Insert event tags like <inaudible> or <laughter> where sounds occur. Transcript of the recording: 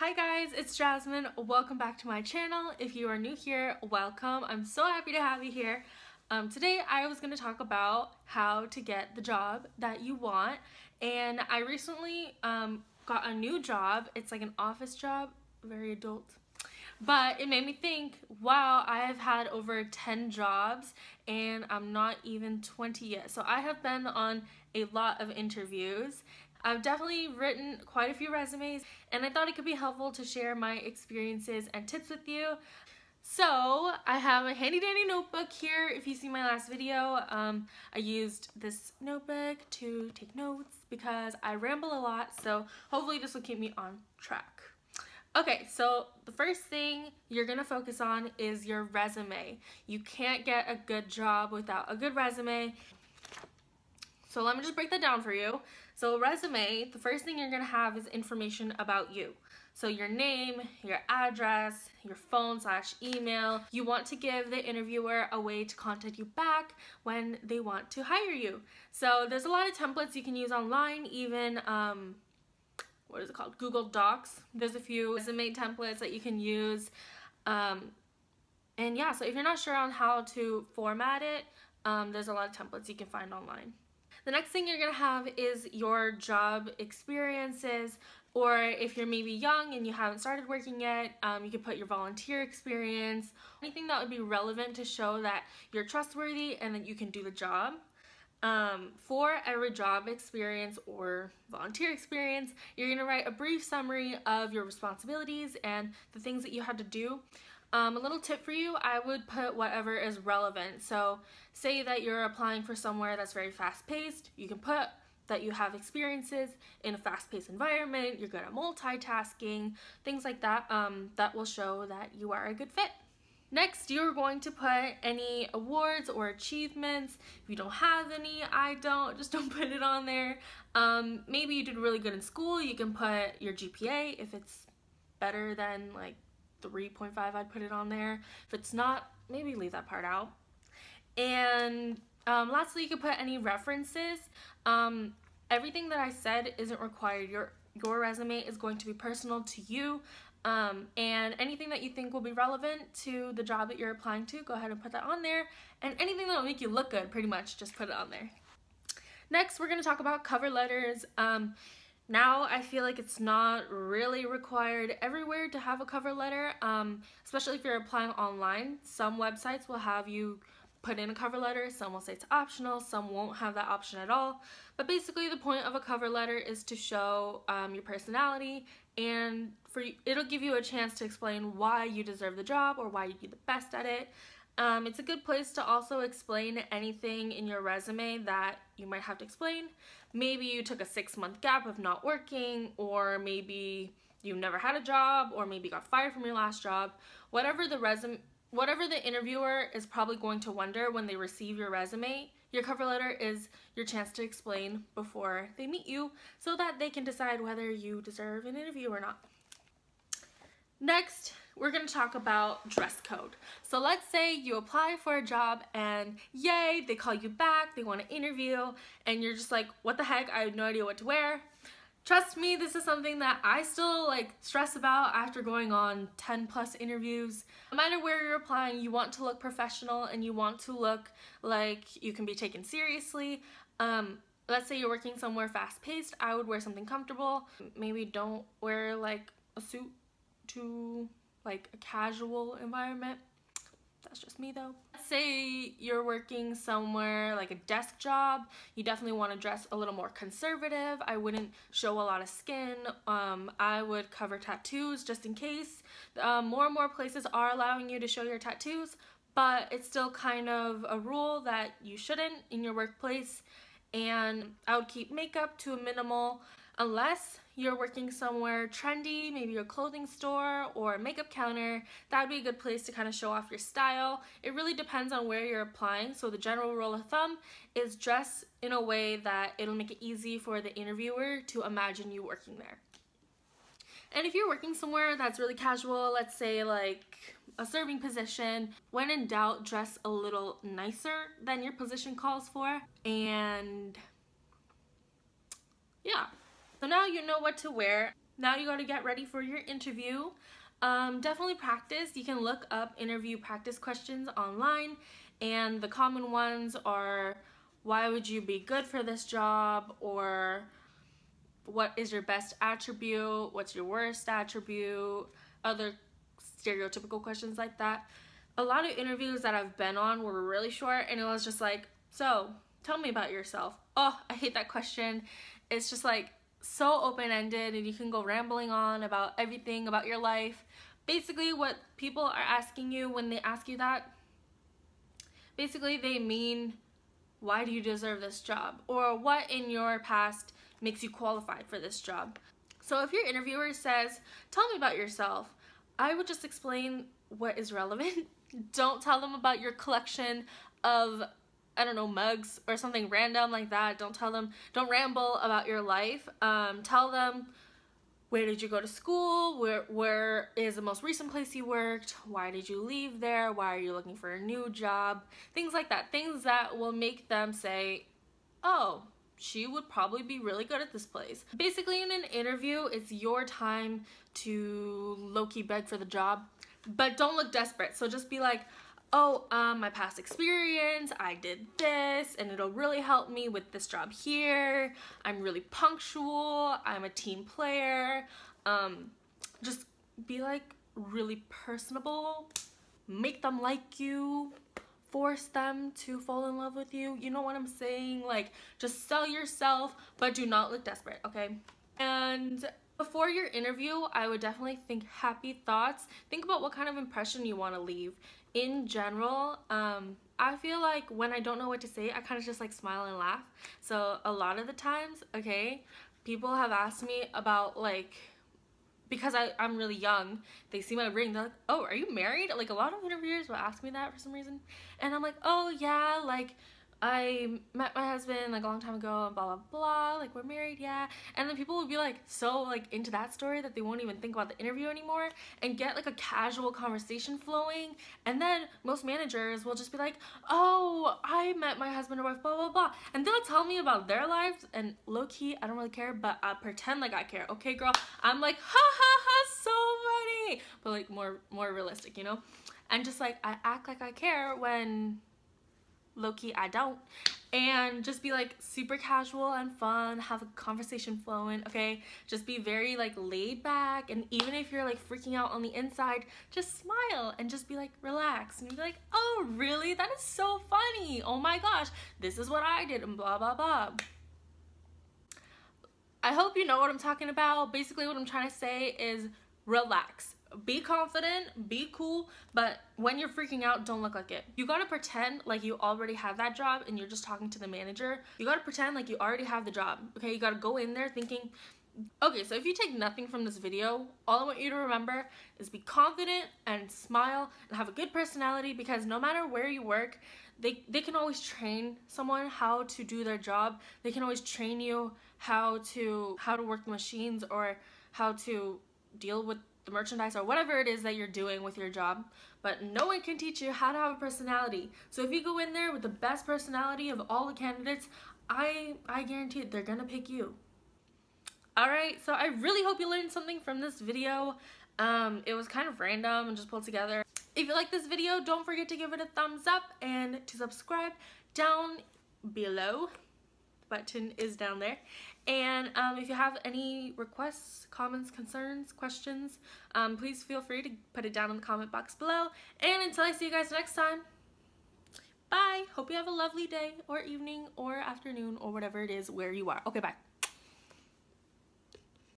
Hi guys, it's Jasmine. Welcome back to my channel. If you are new here, welcome. I'm so happy to have you here. Um, today I was going to talk about how to get the job that you want and I recently um, got a new job. It's like an office job, very adult. But it made me think, wow, I have had over 10 jobs and I'm not even 20 yet. So I have been on a lot of interviews I've definitely written quite a few resumes and I thought it could be helpful to share my experiences and tips with you. So I have a handy dandy notebook here. If you see my last video, um, I used this notebook to take notes because I ramble a lot. So hopefully this will keep me on track. Okay, so the first thing you're gonna focus on is your resume. You can't get a good job without a good resume. So let me just break that down for you. So resume, the first thing you're gonna have is information about you. So your name, your address, your phone slash email. You want to give the interviewer a way to contact you back when they want to hire you. So there's a lot of templates you can use online, even um, what is it called? Google Docs. There's a few resume templates that you can use. Um, and yeah, so if you're not sure on how to format it, um, there's a lot of templates you can find online. The next thing you're to have is your job experiences or if you're maybe young and you haven't started working yet, um, you could put your volunteer experience, anything that would be relevant to show that you're trustworthy and that you can do the job. Um, for every job experience or volunteer experience, you're going to write a brief summary of your responsibilities and the things that you had to do. Um, a little tip for you, I would put whatever is relevant. So say that you're applying for somewhere that's very fast-paced, you can put that you have experiences in a fast-paced environment, you're good at multitasking, things like that, um, that will show that you are a good fit. Next, you're going to put any awards or achievements. If you don't have any, I don't, just <laughs> don't put it on there. Um, maybe you did really good in school, you can put your GPA if it's better than like 3.5 I'd put it on there. If it's not, maybe leave that part out. And um, lastly, you could put any references. Um, everything that I said isn't required. Your, your resume is going to be personal to you. Um, and anything that you think will be relevant to the job that you're applying to, go ahead and put that on there. And anything that will make you look good, pretty much, just put it on there. Next, we're going to talk about cover letters. Um, now I feel like it's not really required everywhere to have a cover letter, um, especially if you're applying online. Some websites will have you put in a cover letter, some will say it's optional, some won't have that option at all. But basically the point of a cover letter is to show um, your personality and for it'll give you a chance to explain why you deserve the job or why you'd be the best at it. Um, it's a good place to also explain anything in your resume that you might have to explain. Maybe you took a six month gap of not working, or maybe you never had a job, or maybe got fired from your last job. Whatever the resume, whatever the interviewer is probably going to wonder when they receive your resume, your cover letter is your chance to explain before they meet you so that they can decide whether you deserve an interview or not. Next, we're to talk about dress code. So let's say you apply for a job and yay, they call you back, they want to interview, and you're just like, what the heck, I have no idea what to wear. Trust me, this is something that I still like stress about after going on 10 plus interviews. No matter where you're applying, you want to look professional and you want to look like you can be taken seriously. Um, let's say you're working somewhere fast paced, I would wear something comfortable. Maybe don't wear like a suit to like a casual environment. That's just me though. Say you're working somewhere like a desk job. You definitely want to dress a little more conservative. I wouldn't show a lot of skin. Um, I would cover tattoos just in case. Um, more and more places are allowing you to show your tattoos, but it's still kind of a rule that you shouldn't in your workplace. And I would keep makeup to a minimal unless you're working somewhere trendy, maybe a clothing store or makeup counter, that would be a good place to kind of show off your style. It really depends on where you're applying. So the general rule of thumb is dress in a way that it'll make it easy for the interviewer to imagine you working there. And if you're working somewhere that's really casual, let's say like a serving position, when in doubt, dress a little nicer than your position calls for. And yeah, so now you know what to wear. now you got to get ready for your interview. Um, definitely practice. You can look up interview practice questions online, and the common ones are why would you be good for this job or what is your best attribute, what's your worst attribute, other stereotypical questions like that. A lot of interviews that I've been on were really short and it was just like, so tell me about yourself. Oh, I hate that question. It's just like so open-ended and you can go rambling on about everything about your life. Basically what people are asking you when they ask you that, basically they mean why do you deserve this job or what in your past makes you qualified for this job. So if your interviewer says, tell me about yourself, I would just explain what is relevant. <laughs> Don't tell them about your collection of, I don't know, mugs or something random like that. Don't tell them, don't ramble about your life. Um, tell them where did you go to school? Where, where is the most recent place you worked? Why did you leave there? Why are you looking for a new job? Things like that. Things that will make them say, oh, she would probably be really good at this place. Basically in an interview, it's your time to low-key beg for the job, but don't look desperate. So just be like, oh, um, my past experience, I did this, and it'll really help me with this job here. I'm really punctual, I'm a team player. Um, just be like really personable, make them like you, force them to fall in love with you. You know what I'm saying? Like, just sell yourself, but do not look desperate, okay? And before your interview, I would definitely think happy thoughts. Think about what kind of impression you want to leave. In general, um, I feel like when I don't know what to say, I kind of just like smile and laugh. So a lot of the times, okay, people have asked me about like because I, I'm really young, they see my ring, they're like, oh, are you married? Like a lot of interviewers will ask me that for some reason. And I'm like, oh yeah, like I met my husband like a long time ago and blah blah blah like we're married yeah. And then people will be like so like into that story that they won't even think about the interview anymore and get like a casual conversation flowing. And then most managers will just be like oh I met my husband or wife blah blah blah. And they'll tell me about their lives and low-key I don't really care but I pretend like I care. Okay girl? I'm like ha ha ha so funny. But like more more realistic you know? And just like I act like I care when low-key I don't. And just be like super casual and fun have a conversation flowing okay? Just be very like laid back and even if you're like freaking out on the inside just smile and just be like relax and be like oh really? That is so funny. Oh my gosh. This is what I did and blah blah blah. I hope you know what I'm talking about. Basically what I'm trying to say is relax be confident, be cool, but when you're freaking out, don't look like it. You gotta pretend like you already have that job and you're just talking to the manager. You gotta pretend like you already have the job, okay? You gotta go in there thinking, okay, so if you take nothing from this video, all I want you to remember is be confident and smile and have a good personality because no matter where you work, they, they can always train someone how to do their job. They can always train you how to how to work the machines or how to deal with the merchandise or whatever it is that you're doing with your job but no one can teach you how to have a personality. So if you go in there with the best personality of all the candidates I I guarantee they're gonna pick you. Alright so I really hope you learned something from this video. Um, it was kind of random and just pulled together. If you like this video don't forget to give it a thumbs up and to subscribe down below. Button is down there and um, if you have any requests, comments, concerns, questions, um, please feel free to put it down in the comment box below. And until I see you guys next time, bye. Hope you have a lovely day or evening or afternoon or whatever it is where you are. Okay, bye.